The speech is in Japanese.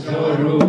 स्वरूप